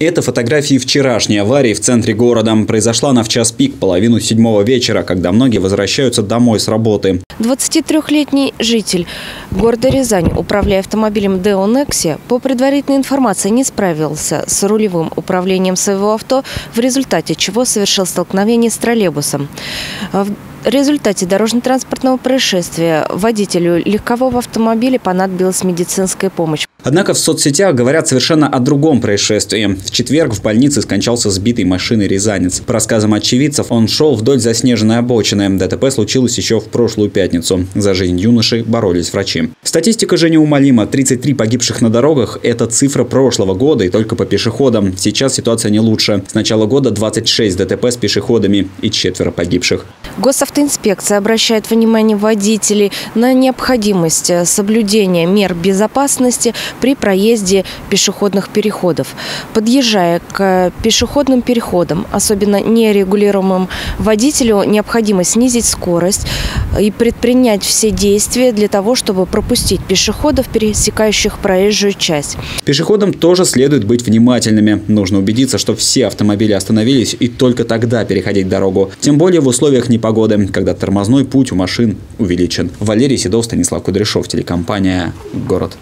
Это фотографии вчерашней аварии в центре города. Произошла она в час пик, половину седьмого вечера, когда многие возвращаются домой с работы. 23-летний житель города Рязань, управляя автомобилем Део Некси, по предварительной информации не справился с рулевым управлением своего авто, в результате чего совершил столкновение с троллейбусом. В результате дорожно-транспортного происшествия водителю легкового автомобиля понадобилась медицинская помощь. Однако в соцсетях говорят совершенно о другом происшествии. В четверг в больнице скончался сбитый машиной рязанец. По рассказам очевидцев, он шел вдоль заснеженной обочины. ДТП случилось еще в прошлую пятницу. За жизнь юноши боролись врачи. Статистика же неумолима. 33 погибших на дорогах – это цифра прошлого года и только по пешеходам. Сейчас ситуация не лучше. С начала года 26 ДТП с пешеходами и четверо погибших. Госавтоинспекция обращает внимание водителей на необходимость соблюдения мер безопасности при проезде пешеходных переходов. Подъезжая к пешеходным переходам, особенно нерегулируемым водителю, необходимо снизить скорость и предпринять все действия для того, чтобы пропустить пешеходов, пересекающих проезжую часть. Пешеходам тоже следует быть внимательными. Нужно убедиться, что все автомобили остановились и только тогда переходить дорогу. Тем более в условиях непогоды, когда тормозной путь у машин увеличен. Валерий Седов, Станислав Кудряшов, телекомпания «Город».